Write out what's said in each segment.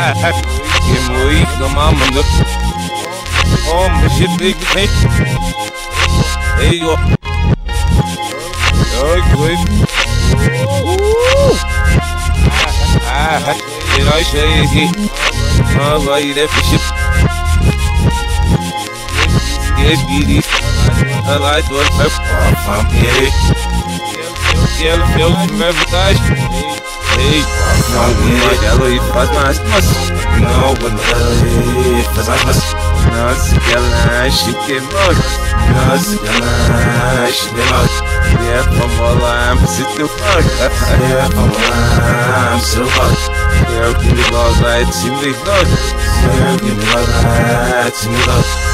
Que moi, comment me look. Oh, my shit, big hey. Hey. Oh. Ah, you know, I say it. Oh, why you there for shit? Get beady. I like Se ela eu tiver vontade, ei, ei, não aguento ela e faz mais, mas não ela e faz mais. Nossa, que ela acha que é nossa, que ela que é E É pra molar, se teu pai, é pra molar, se teu pai. o que me gosta, é de me gosta, eu que me gosta, é de me gosta.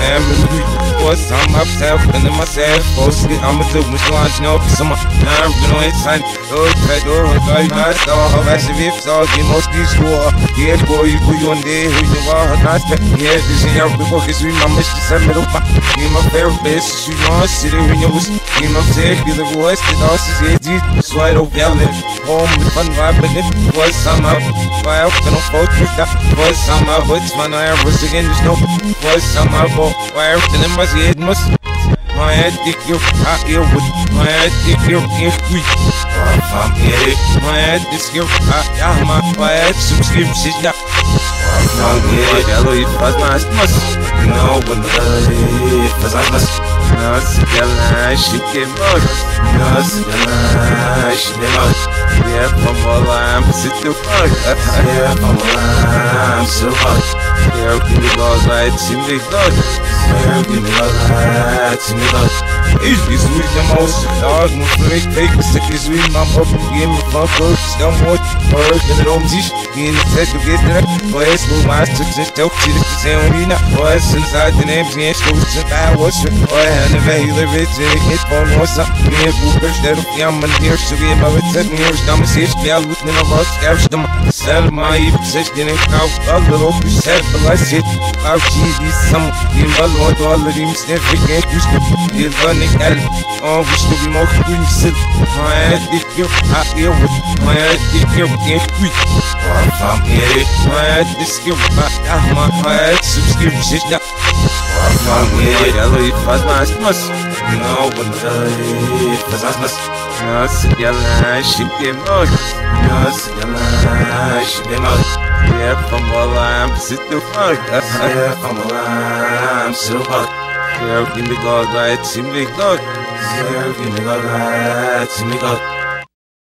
É, meu what's on myself then myself. Mostly I'm a do much launch no some I'm gonna hit sign. Oh, try to go I saw how I see if so get most these. Yeah, boy, you put you on there who you are not Yeah, this is your people cause we my Mr. Summer up. You my favorite best, you know, city when you was you know, say you the voice that also said you sweat over yelling. Home with fun vibe, but it was some up. Why I'm gonna vote with that was some up, but man, I was again, there's no was some up ko Wire tinin fazer mas não é de que eu ah, eu não é de que eu eu fui. Ah, Família não é de que eu ah, arma não é de subscrever se já ah, não quero que eu faz mais mas não vou faz mais nossa que ela acha que é mora nossa que ela acha que é mora I'm sitting fuck Yeah, from all I'm so hot. Yeah, give me love, see me love Yeah, give me love, like, see me love Am Haus, Tag muss vielleicht fake, sick is wie mein Pop, geh mir fuck up, stell mut, hör, wenn er um sich, geh in die Zeit, du gehst direkt, wo es wo machst du sich, doch, sie dich zu sehen, und Ina, wo es in Zeit, den Eben, sie ist gut, sind da, was für, wo er eine Weile wird, sie geht von was, mir Bucher, stell auf, ja, man, hier, so wie immer, wird seit mir, damals ist, wer lut, ne, noch was, gabst du mal, sel, mal, ich, sich, den ich kauf, alle, auf, ich, sel, belas, it, auf, sie, die, sam, die, mal, und alle, die, sniff, ich, ich, ich, ich, ik elf. Envie, je mag kunnen zitten. Maar het is je eeuw. Maar het is je echt goed. Waarvan ik? Maar het is je mas. Nou, bedrijf. Dat mas. Nossa, jelle, je demor. Nossa, jelle, je demor. Yeah, from all sit the fuck. Yeah, all sit the fuck. Give me God, right, see me God. Yeah, give me